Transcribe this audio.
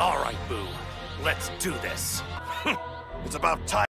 All right, Boo. Let's do this. it's about time.